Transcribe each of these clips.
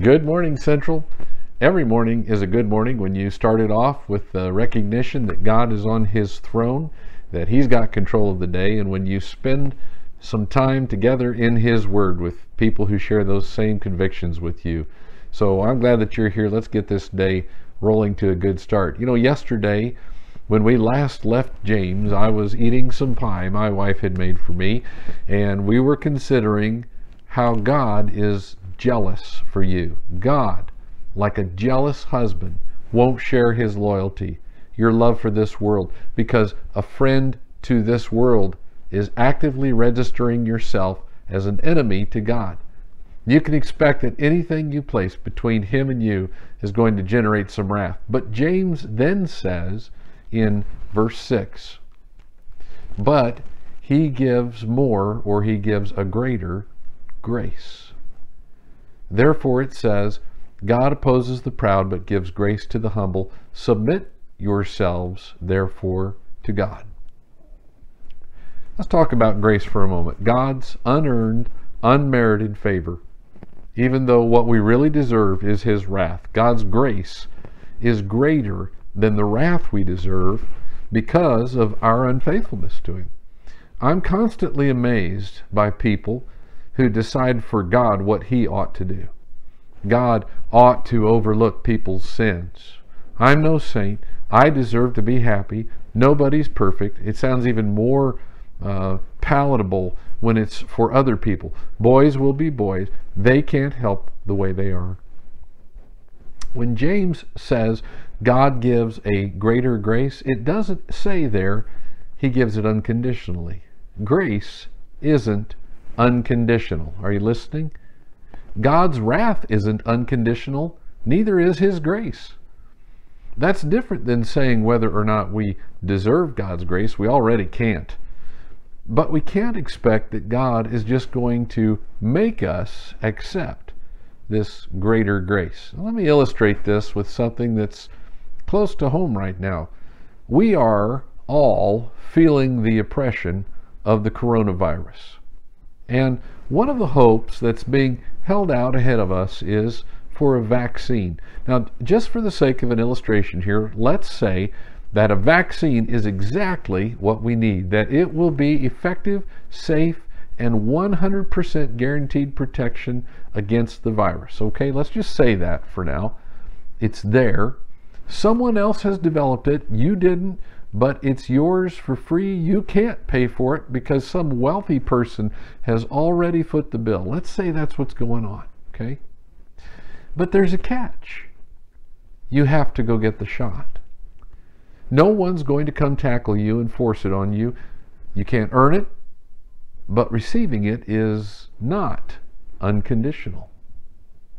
Good morning, Central. Every morning is a good morning when you start it off with the recognition that God is on His throne, that He's got control of the day, and when you spend some time together in His Word with people who share those same convictions with you. So I'm glad that you're here. Let's get this day rolling to a good start. You know, yesterday, when we last left James, I was eating some pie my wife had made for me, and we were considering how God is jealous for you. God, like a jealous husband, won't share his loyalty, your love for this world, because a friend to this world is actively registering yourself as an enemy to God. You can expect that anything you place between him and you is going to generate some wrath. But James then says in verse 6 But he gives more, or he gives a greater grace. Therefore it says, God opposes the proud but gives grace to the humble. Submit yourselves, therefore, to God. Let's talk about grace for a moment. God's unearned, unmerited favor. Even though what we really deserve is His wrath, God's grace is greater than the wrath we deserve because of our unfaithfulness to Him. I'm constantly amazed by people who decide for God what he ought to do. God ought to overlook people's sins. I'm no saint. I deserve to be happy. Nobody's perfect. It sounds even more uh, palatable when it's for other people. Boys will be boys. They can't help the way they are. When James says God gives a greater grace, it doesn't say there he gives it unconditionally. Grace isn't unconditional. Are you listening? God's wrath isn't unconditional, neither is His grace. That's different than saying whether or not we deserve God's grace. We already can't. But we can't expect that God is just going to make us accept this greater grace. Let me illustrate this with something that's close to home right now. We are all feeling the oppression of the coronavirus. And one of the hopes that's being held out ahead of us is for a vaccine. Now, just for the sake of an illustration here, let's say that a vaccine is exactly what we need, that it will be effective, safe, and 100% guaranteed protection against the virus. Okay, let's just say that for now. It's there. Someone else has developed it. You didn't but it's yours for free. You can't pay for it because some wealthy person has already foot the bill. Let's say that's what's going on, okay? But there's a catch. You have to go get the shot. No one's going to come tackle you and force it on you. You can't earn it, but receiving it is not unconditional.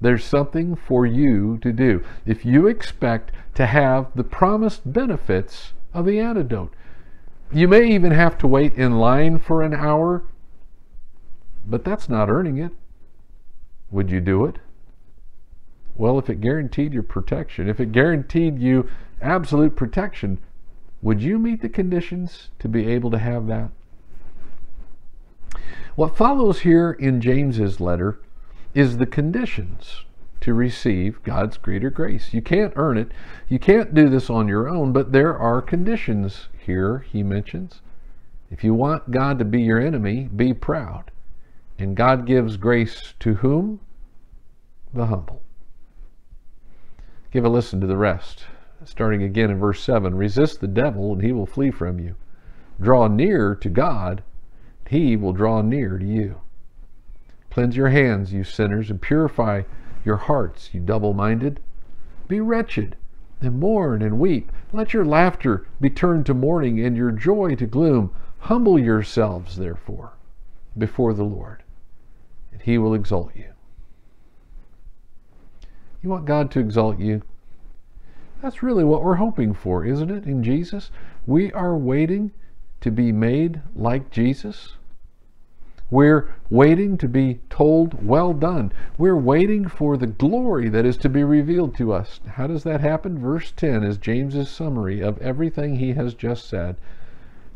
There's something for you to do. If you expect to have the promised benefits of the antidote. You may even have to wait in line for an hour, but that's not earning it. Would you do it? Well, if it guaranteed your protection, if it guaranteed you absolute protection, would you meet the conditions to be able to have that? What follows here in James's letter is the conditions to receive God's greater grace. You can't earn it. You can't do this on your own, but there are conditions here, he mentions. If you want God to be your enemy, be proud. And God gives grace to whom? The humble. Give a listen to the rest. Starting again in verse 7 Resist the devil, and he will flee from you. Draw near to God, he will draw near to you. Cleanse your hands, you sinners, and purify your hearts, you double minded. Be wretched, and mourn and weep. Let your laughter be turned to mourning, and your joy to gloom. Humble yourselves, therefore, before the Lord, and he will exalt you. You want God to exalt you? That's really what we're hoping for, isn't it, in Jesus? We are waiting to be made like Jesus. We're waiting to be told, well done. We're waiting for the glory that is to be revealed to us. How does that happen? Verse 10 is James's summary of everything he has just said.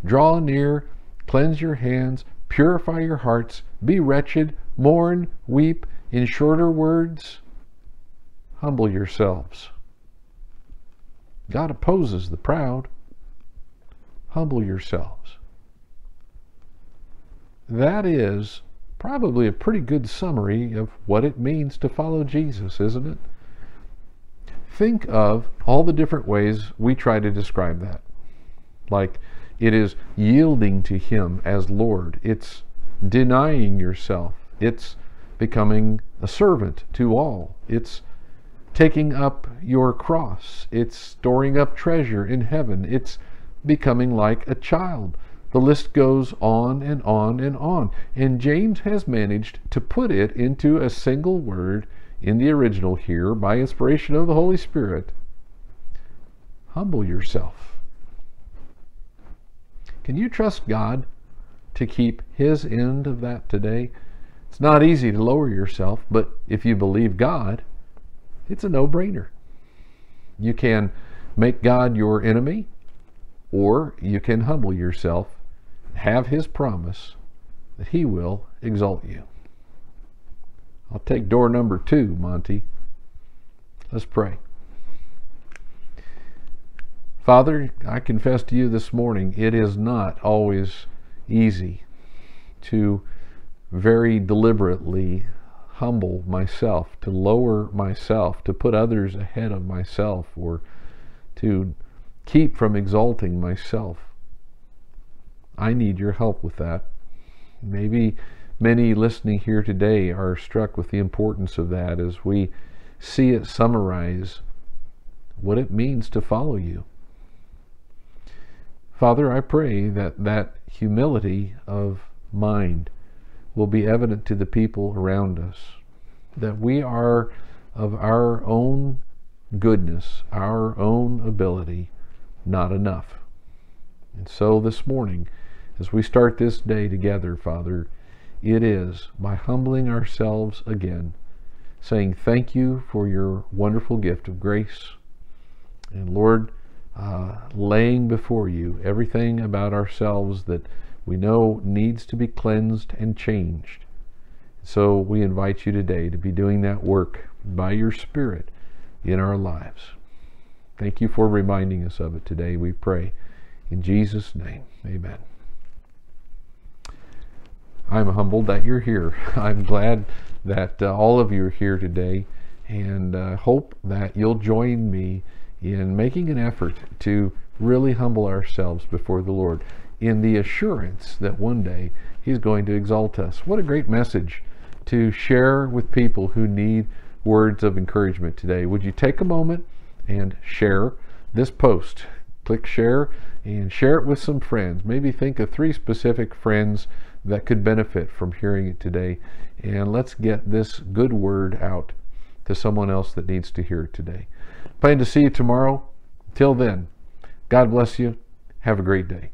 Draw near, cleanse your hands, purify your hearts, be wretched, mourn, weep. In shorter words, humble yourselves. God opposes the proud. Humble yourselves. That is probably a pretty good summary of what it means to follow Jesus, isn't it? Think of all the different ways we try to describe that. Like it is yielding to Him as Lord, it's denying yourself, it's becoming a servant to all, it's taking up your cross, it's storing up treasure in heaven, it's becoming like a child. The list goes on and on and on. And James has managed to put it into a single word in the original here by inspiration of the Holy Spirit. Humble yourself. Can you trust God to keep His end of that today? It's not easy to lower yourself, but if you believe God, it's a no brainer. You can make God your enemy, or you can humble yourself have his promise that he will exalt you. I'll take door number two, Monty. Let's pray. Father, I confess to you this morning, it is not always easy to very deliberately humble myself, to lower myself, to put others ahead of myself, or to keep from exalting myself. I need your help with that. Maybe many listening here today are struck with the importance of that as we see it summarize what it means to follow you. Father, I pray that that humility of mind will be evident to the people around us, that we are of our own goodness, our own ability, not enough. And so this morning, as we start this day together, Father, it is by humbling ourselves again, saying thank you for your wonderful gift of grace. And Lord, uh, laying before you everything about ourselves that we know needs to be cleansed and changed. So we invite you today to be doing that work by your Spirit in our lives. Thank you for reminding us of it today, we pray. In Jesus' name, amen. I'm humbled that you're here. I'm glad that uh, all of you are here today and uh, hope that you'll join me in making an effort to really humble ourselves before the Lord in the assurance that one day He's going to exalt us. What a great message to share with people who need words of encouragement today. Would you take a moment and share this post? Click share and share it with some friends. Maybe think of three specific friends that could benefit from hearing it today. And let's get this good word out to someone else that needs to hear it today. Plan to see you tomorrow. Till then, God bless you. Have a great day.